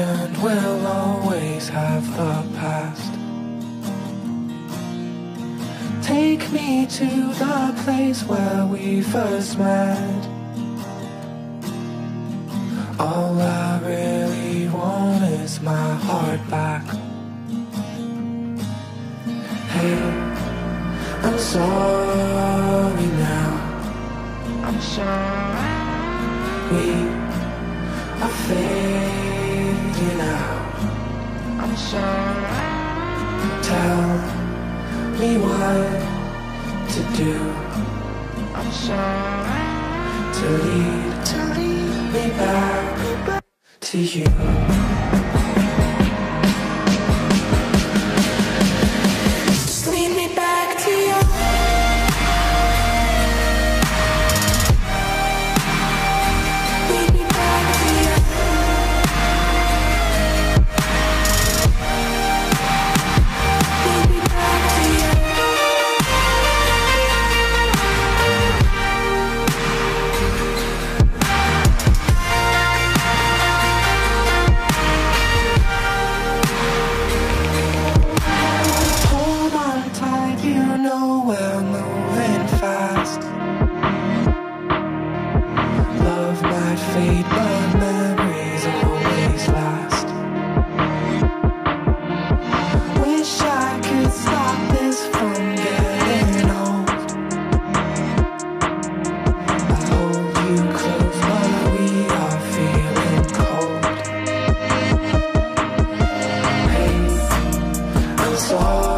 and will always have the past. Take me to the place where we first met. All I really want is my heart back. Hey, I'm sorry now. I'm sorry. We are failing fading out. I'm sorry. Tell me what to do. I'm sorry to lead, to lead me back to you. We're moving fast. Love might fade, but memories always last. Wish I could stop this from getting old. I hold you close, we are feeling cold. Hey. I'm sorry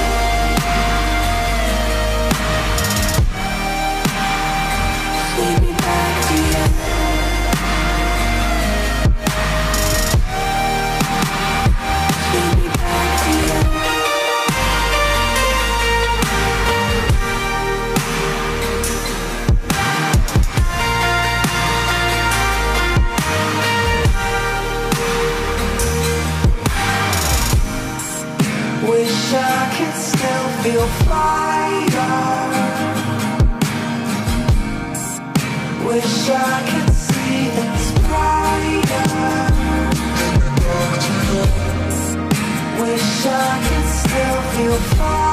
Wish I could see. Wish I could still feel fire.